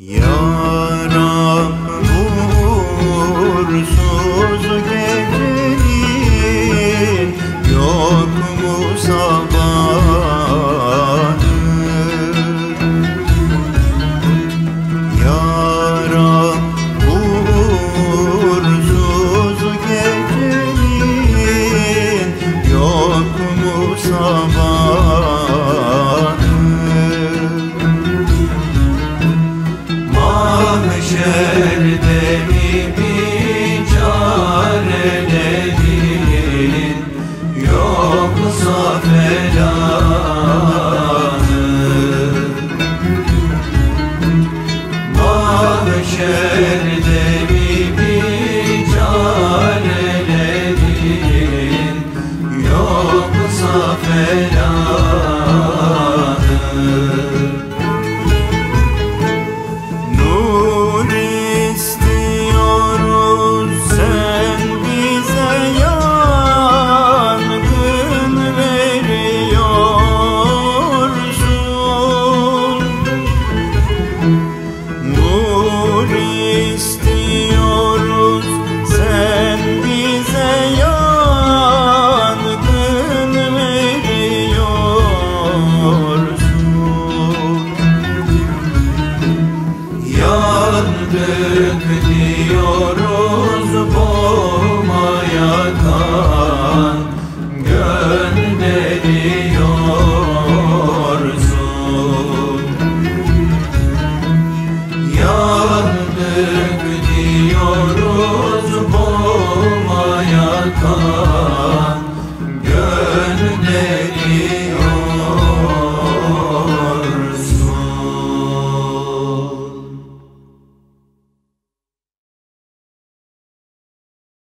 Yaram uğursuz gecenin yok mu sabahı Yaram uğursuz gecenin yok mu sabahı Mahşerde mi biçarelerin Yoksa felanı. Mahşerde mi biçarelerin Yoksa felanı Yandık diyoruz boğmaya kan. Gönderiyorsun. Yandık diyoruz boğmaya kan.